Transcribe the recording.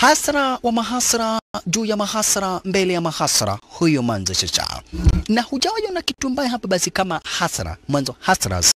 hasra wa mahasra juu ya mahasra mbele ya mahasra. Huyo manzo chacha na hujawaja na kitu mbaya hapa basi kama hasra mwanzo hasras.